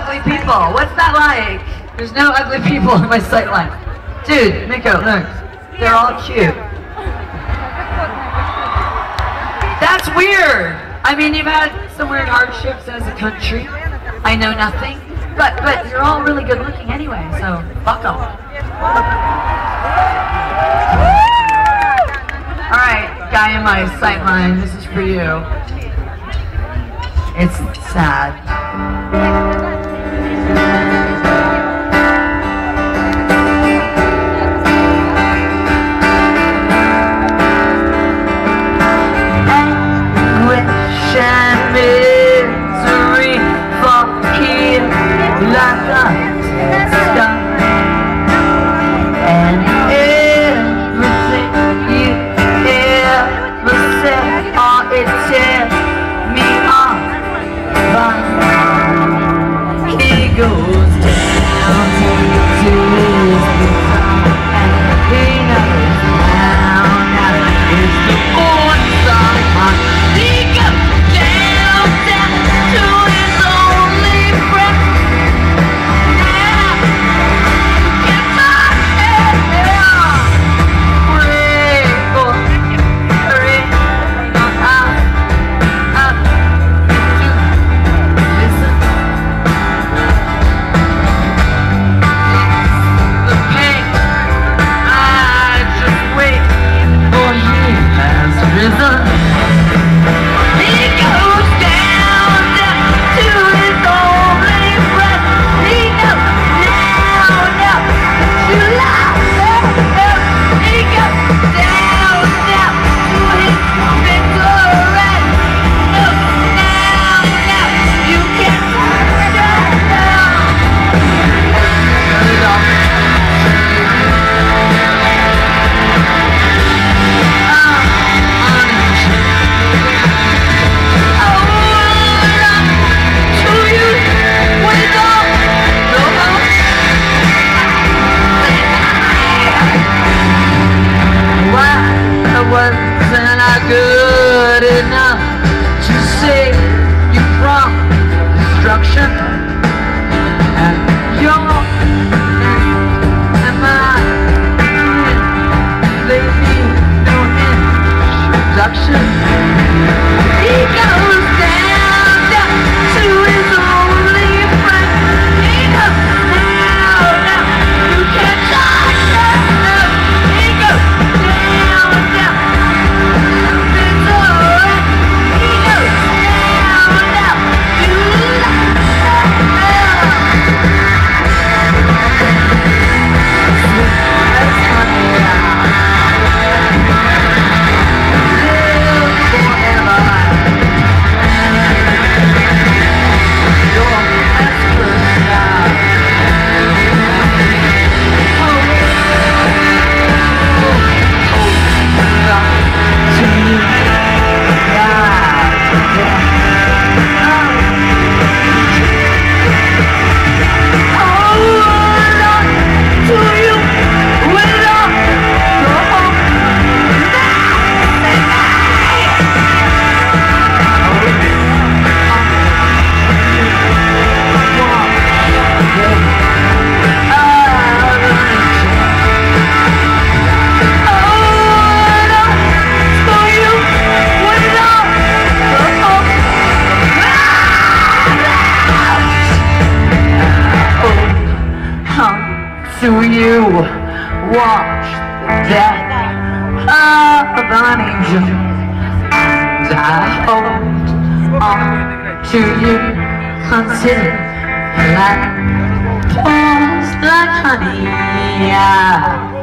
ugly people. What's that like? There's no ugly people in my sight line. Dude, Micko, look. They're all cute. That's weird. I mean, you've had some weird hardships as a country. I know nothing. But but you're all really good looking anyway, so fuck 'em. Alright, guy in my sight line, this is for you. It's sad. Goes down destruction? And you're Am I Lady, no introduction. He Do you watch the death ah, of an angel? And I hold on to you until light pours like honey. Yeah.